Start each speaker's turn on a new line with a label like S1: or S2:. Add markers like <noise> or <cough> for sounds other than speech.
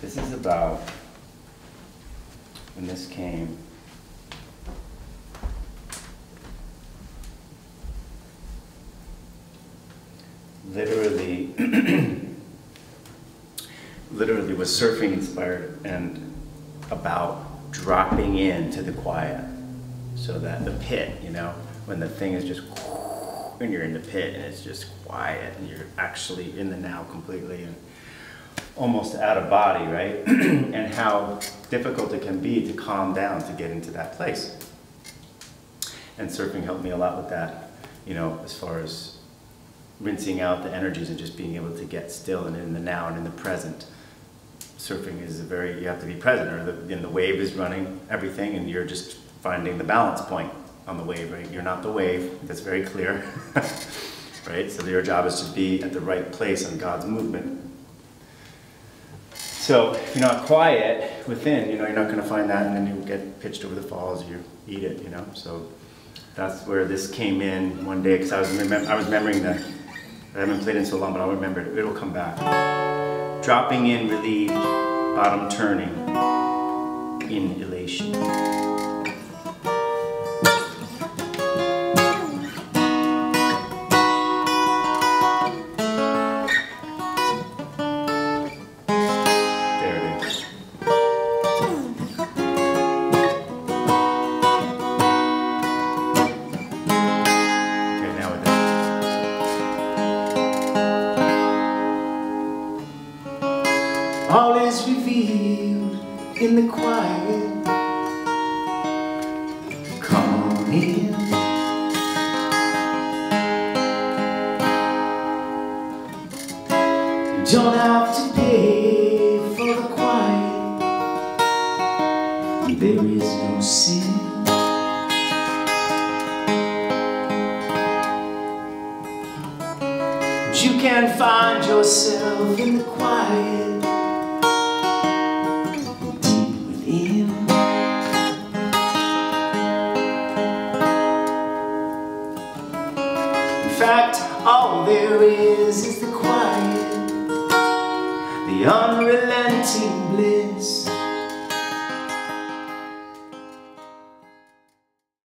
S1: This is about when this came. Literally, <clears throat> literally was surfing inspired and about dropping into the quiet so that the pit, you know, when the thing is just when you're in the pit and it's just quiet and you're actually in the now completely and almost out of body, right? <clears throat> and how difficult it can be to calm down to get into that place. And surfing helped me a lot with that, you know, as far as rinsing out the energies and just being able to get still and in the now and in the present. Surfing is a very, you have to be present, or the, and the wave is running everything, and you're just finding the balance point on the wave, right? You're not the wave, that's very clear, <laughs> right? So your job is to be at the right place on God's movement. So if you're not quiet within, you know, you're not going to find that, and then you get pitched over the falls, you eat it, you know. So that's where this came in one day, because I was I was remembering that I haven't played in so long, but I'll remember it. It'll come back. Dropping in, relieved, bottom turning, in elation.
S2: All revealed in the quiet. Come on in. Don't have to pay for the quiet. There is no sin. But you can find yourself in the quiet. Fact, all there is is the quiet, the unrelenting bliss.